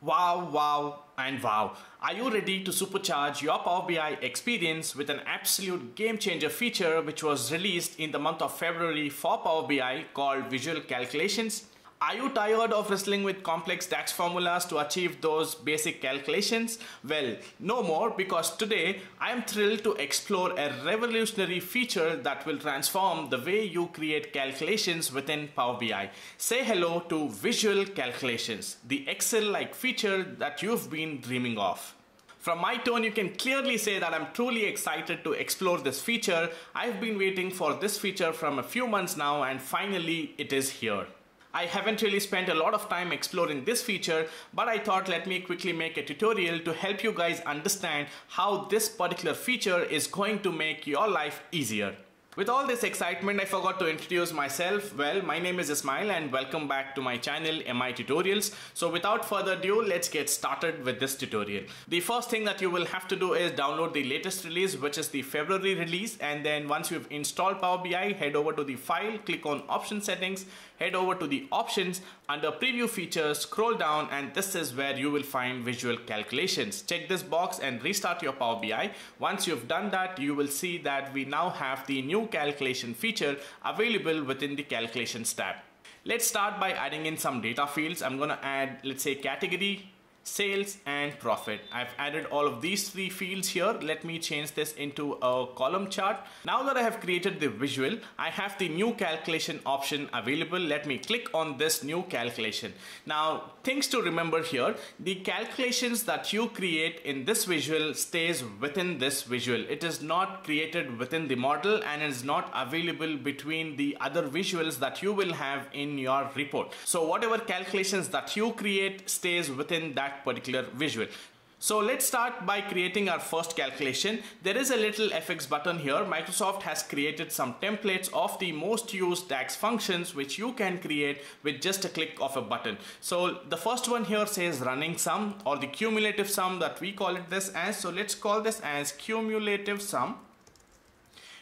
Wow, wow, and wow. Are you ready to supercharge your Power BI experience with an absolute game changer feature which was released in the month of February for Power BI called Visual Calculations? Are you tired of wrestling with complex DAX formulas to achieve those basic calculations? Well, no more because today I am thrilled to explore a revolutionary feature that will transform the way you create calculations within Power BI. Say hello to Visual Calculations, the Excel-like feature that you've been dreaming of. From my tone, you can clearly say that I'm truly excited to explore this feature. I've been waiting for this feature from a few months now and finally it is here. I haven't really spent a lot of time exploring this feature, but I thought let me quickly make a tutorial to help you guys understand how this particular feature is going to make your life easier. With all this excitement, I forgot to introduce myself. Well, my name is Ismail and welcome back to my channel MI Tutorials. So without further ado, let's get started with this tutorial. The first thing that you will have to do is download the latest release, which is the February release. And then once you've installed Power BI, head over to the file, click on option settings, head over to the options under preview features, scroll down and this is where you will find visual calculations. Check this box and restart your Power BI. Once you've done that, you will see that we now have the new calculation feature available within the calculations tab. Let's start by adding in some data fields. I'm going to add, let's say category, sales and profit. I've added all of these three fields here. Let me change this into a column chart. Now that I have created the visual, I have the new calculation option available. Let me click on this new calculation. Now things to remember here, the calculations that you create in this visual stays within this visual. It is not created within the model and is not available between the other visuals that you will have in your report. So whatever calculations that you create stays within that particular visual. So let's start by creating our first calculation. There is a little FX button here. Microsoft has created some templates of the most used DAX functions which you can create with just a click of a button. So the first one here says running sum or the cumulative sum that we call it this as. So let's call this as cumulative sum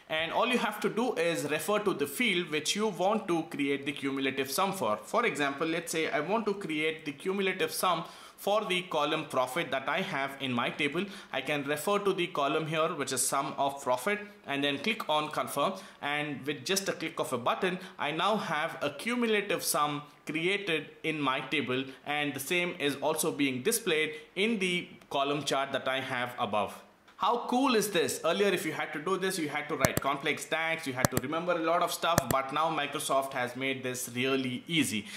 and all you have to do is refer to the field which you want to create the cumulative sum for. For example, let's say I want to create the cumulative sum for the column profit that I have in my table. I can refer to the column here which is sum of profit and then click on confirm and with just a click of a button I now have a cumulative sum created in my table and the same is also being displayed in the column chart that I have above. How cool is this? Earlier, if you had to do this, you had to write complex DAX, you had to remember a lot of stuff, but now Microsoft has made this really easy.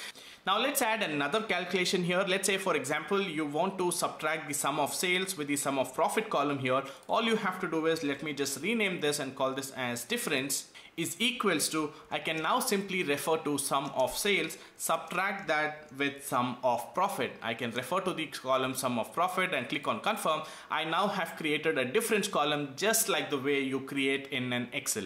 Now let's add another calculation here. Let's say for example, you want to subtract the sum of sales with the sum of profit column here. All you have to do is let me just rename this and call this as difference is equals to, I can now simply refer to sum of sales, subtract that with sum of profit. I can refer to the column sum of profit and click on confirm. I now have created a difference column just like the way you create in an Excel.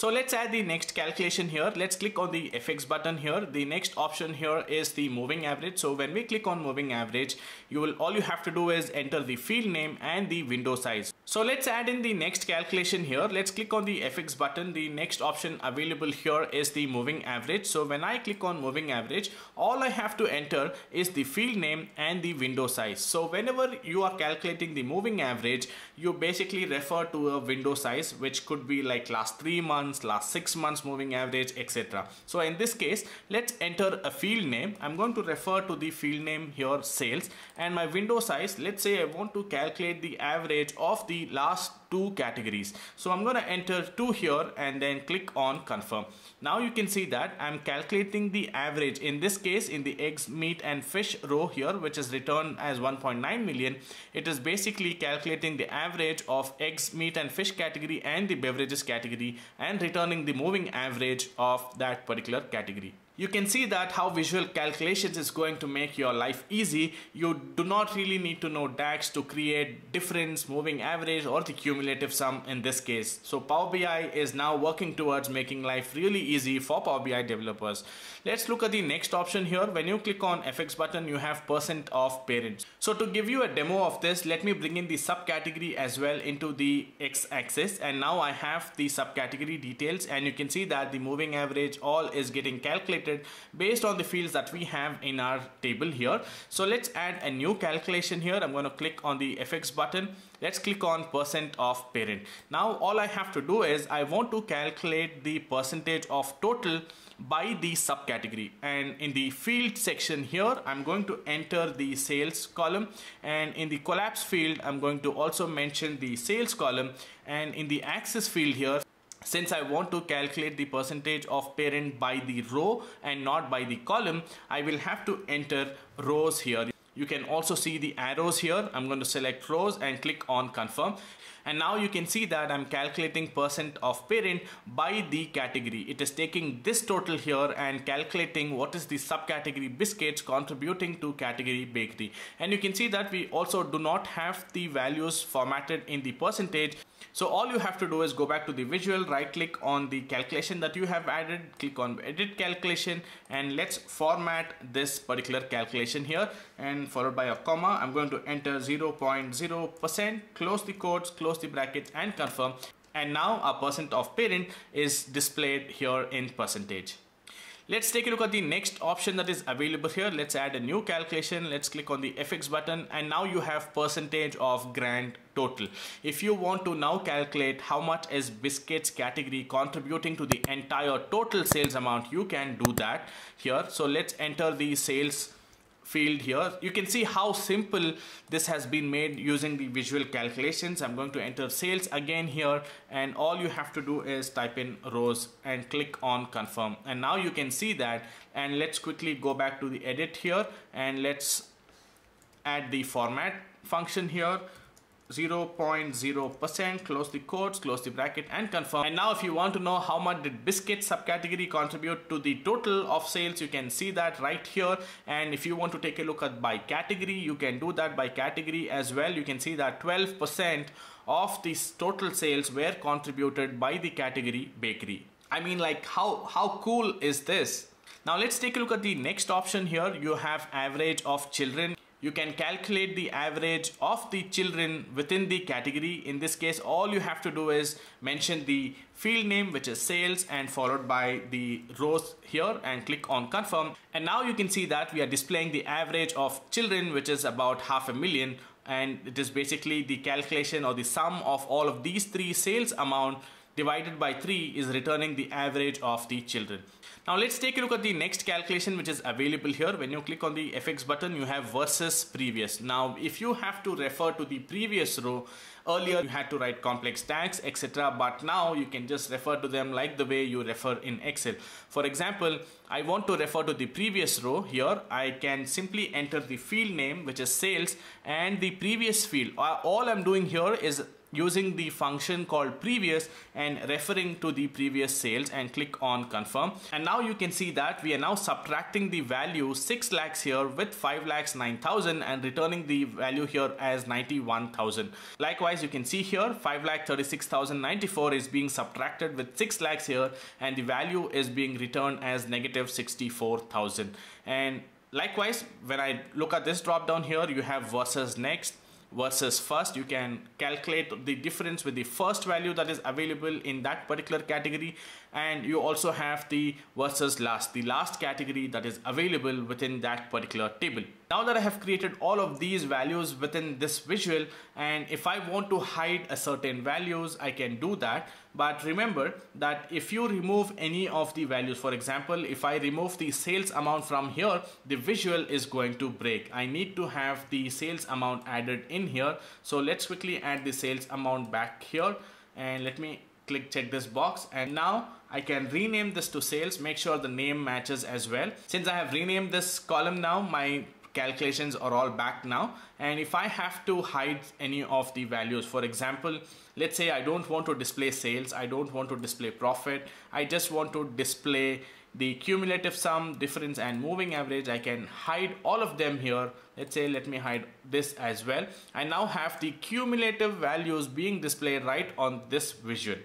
So let's add the next calculation here. Let's click on the FX button here. The next option here is the moving average. So when we click on moving average, you will all you have to do is enter the field name and the window size. So let's add in the next calculation here. Let's click on the FX button. The next option available here is the moving average. So when I click on moving average, all I have to enter is the field name and the window size. So whenever you are calculating the moving average, you basically refer to a window size, which could be like last three months, last six months moving average, etc. So in this case, let's enter a field name. I'm going to refer to the field name here sales and my window size. Let's say I want to calculate the average of the last two categories. So I'm going to enter 2 here and then click on confirm. Now you can see that I'm calculating the average in this case in the eggs, meat and fish row here which is returned as 1.9 million. It is basically calculating the average of eggs, meat and fish category and the beverages category and returning the moving average of that particular category you can see that how visual calculations is going to make your life easy. You do not really need to know DAX to create difference, moving average or the cumulative sum in this case. So Power BI is now working towards making life really easy for Power BI developers. Let's look at the next option here. When you click on FX button, you have percent of parents. So to give you a demo of this, let me bring in the subcategory as well into the X axis. And now I have the subcategory details and you can see that the moving average all is getting calculated calculated based on the fields that we have in our table here. So let's add a new calculation here. I'm going to click on the FX button. Let's click on percent of parent. Now all I have to do is I want to calculate the percentage of total by the subcategory and in the field section here I'm going to enter the sales column and in the collapse field I'm going to also mention the sales column and in the axis field here since I want to calculate the percentage of parent by the row and not by the column I will have to enter rows here. You can also see the arrows here. I'm going to select rows and click on confirm and now you can see that I'm calculating percent of parent by the category. It is taking this total here and calculating what is the subcategory biscuits contributing to category bakery. And you can see that we also do not have the values formatted in the percentage. So all you have to do is go back to the visual, right click on the calculation that you have added, click on edit calculation and let's format this particular calculation here and followed by a comma. I'm going to enter 0.0%, close the quotes, close the brackets and confirm. And now our percent of parent is displayed here in percentage. Let's take a look at the next option that is available here. Let's add a new calculation. Let's click on the FX button and now you have percentage of grand total. If you want to now calculate how much is biscuits category contributing to the entire total sales amount, you can do that here. So let's enter the sales field here. You can see how simple this has been made using the visual calculations. I'm going to enter sales again here and all you have to do is type in rows and click on confirm. And now you can see that and let's quickly go back to the edit here and let's add the format function here 0.0%, close the quotes, close the bracket and confirm. And now if you want to know how much did biscuit subcategory contribute to the total of sales, you can see that right here. And if you want to take a look at by category, you can do that by category as well. You can see that 12% of these total sales were contributed by the category bakery. I mean like how, how cool is this? Now let's take a look at the next option here. You have average of children you can calculate the average of the children within the category. In this case, all you have to do is mention the field name, which is sales and followed by the rows here and click on confirm. And now you can see that we are displaying the average of children, which is about half a million. And it is basically the calculation or the sum of all of these three sales amount divided by 3 is returning the average of the children. Now let's take a look at the next calculation which is available here. When you click on the FX button, you have versus previous. Now, if you have to refer to the previous row, earlier you had to write complex DAX, etc. But now you can just refer to them like the way you refer in Excel. For example, I want to refer to the previous row here. I can simply enter the field name, which is sales and the previous field. Uh, all I'm doing here is using the function called previous and referring to the previous sales and click on confirm. And now you can see that we are now subtracting the value 6 lakhs here with 5 lakhs 9000 and returning the value here as 91000 likewise you can see here 5 lakh 36094 is being subtracted with 6 lakhs here and the value is being returned as negative 64000 and likewise when I look at this drop down here you have versus next versus first you can calculate the difference with the first value that is available in that particular category. And you also have the versus last the last category that is available within that particular table now that I have created all of these values within this visual and if I want to hide a certain values I can do that. But remember that if you remove any of the values for example if I remove the sales amount from here the visual is going to break. I need to have the sales amount added in here. So let's quickly add the sales amount back here. And let me click check this box. And now I can rename this to sales. Make sure the name matches as well. Since I have renamed this column now my calculations are all back now. And if I have to hide any of the values for example let's say I don't want to display sales I don't want to display profit I just want to display the cumulative sum difference and moving average I can hide all of them here. Let's say let me hide this as well. I now have the cumulative values being displayed right on this visual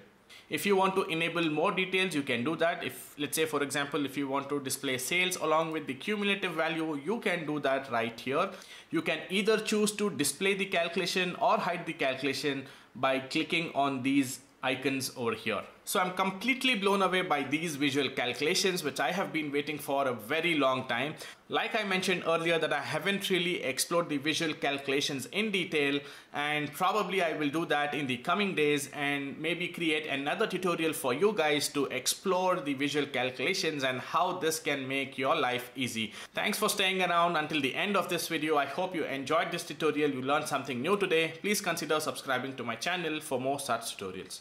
if you want to enable more details, you can do that. If let's say, for example, if you want to display sales along with the cumulative value, you can do that right here. You can either choose to display the calculation or hide the calculation by clicking on these icons over here. So I'm completely blown away by these visual calculations which I have been waiting for a very long time. Like I mentioned earlier that I haven't really explored the visual calculations in detail and probably I will do that in the coming days and maybe create another tutorial for you guys to explore the visual calculations and how this can make your life easy. Thanks for staying around until the end of this video. I hope you enjoyed this tutorial, you learned something new today. Please consider subscribing to my channel for more such tutorials.